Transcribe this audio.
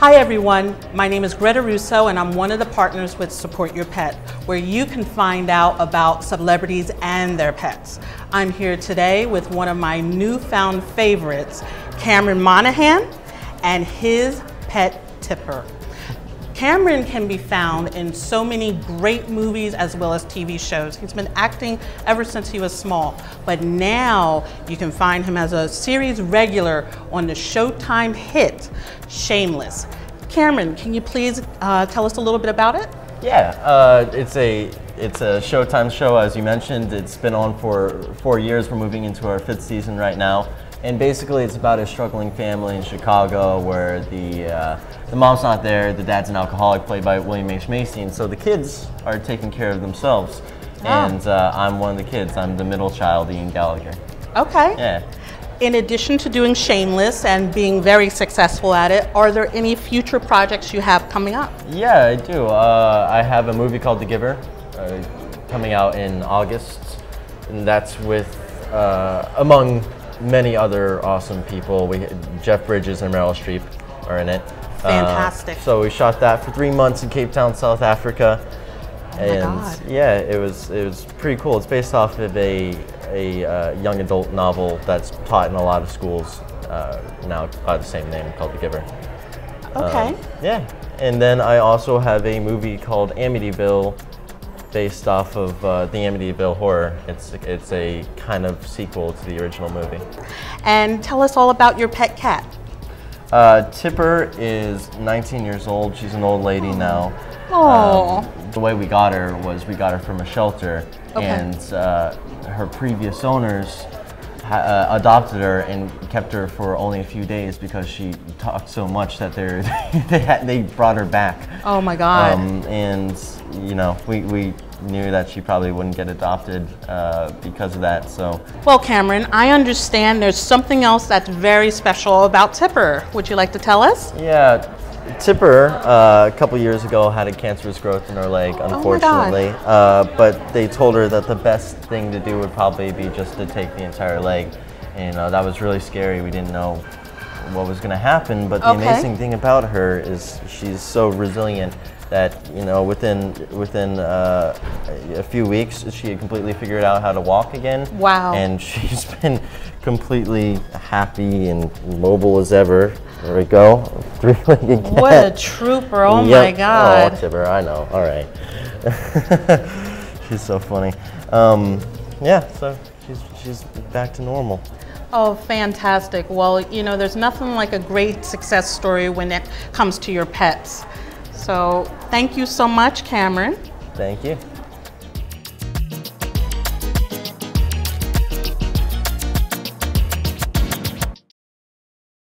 Hi everyone, my name is Greta Russo and I'm one of the partners with Support Your Pet, where you can find out about celebrities and their pets. I'm here today with one of my newfound favorites, Cameron Monaghan, and his pet Tipper. Cameron can be found in so many great movies as well as TV shows. He's been acting ever since he was small, but now you can find him as a series regular on the Showtime hit, Shameless. Cameron, can you please uh, tell us a little bit about it? Yeah, uh, it's a it's a Showtime show, as you mentioned. It's been on for four years. We're moving into our fifth season right now. And basically, it's about a struggling family in Chicago where the uh, the mom's not there, the dad's an alcoholic, played by William H Macy, and so the kids are taking care of themselves. Ah. And uh, I'm one of the kids. I'm the middle child, Ian Gallagher. Okay. Yeah. In addition to doing Shameless and being very successful at it, are there any future projects you have coming up? Yeah, I do. Uh, I have a movie called The Giver uh, coming out in August, and that's with, uh, among many other awesome people. We Jeff Bridges and Meryl Streep are in it. Uh, Fantastic. so we shot that for three months in Cape Town, South Africa, my and yeah, it was it was pretty cool. It's based off of a a uh, young adult novel that's taught in a lot of schools uh, now by the same name called The Giver. Okay. Um, yeah, and then I also have a movie called Amityville, based off of uh, the Amityville horror. It's it's a kind of sequel to the original movie. and tell us all about your pet cat. Uh, Tipper is 19 years old. She's an old lady now. Aw. Um, the way we got her was we got her from a shelter, Okay. and uh, her previous owners uh, adopted her and kept her for only a few days because she talked so much that they they had, they brought her back. Oh my God. Um, and you know, we, we knew that she probably wouldn't get adopted uh, because of that. So Well, Cameron, I understand there's something else that's very special about Tipper. Would you like to tell us? yeah, Tipper uh, a couple years ago had a cancerous growth in her leg, Oh unfortunately. uh, but they told her that the best thing to do would probably be just to take the entire leg. And uh, that was really scary. We didn't know what was going to happen. But the Okay. amazing thing about her is she's so resilient that you know within within uh, a few weeks she had completely figured out how to walk again. Wow. And she's been completely happy and mobile as ever. There we go, three-legged cat. What a trooper. Oh Yep. my God. Oh, Tipper, I know. All right. she's so funny. Um, yeah, so she's she's back to normal. Oh, fantastic. Well, you know, there's nothing like a great success story when it comes to your pets. So thank you so much, Cameron. Thank you.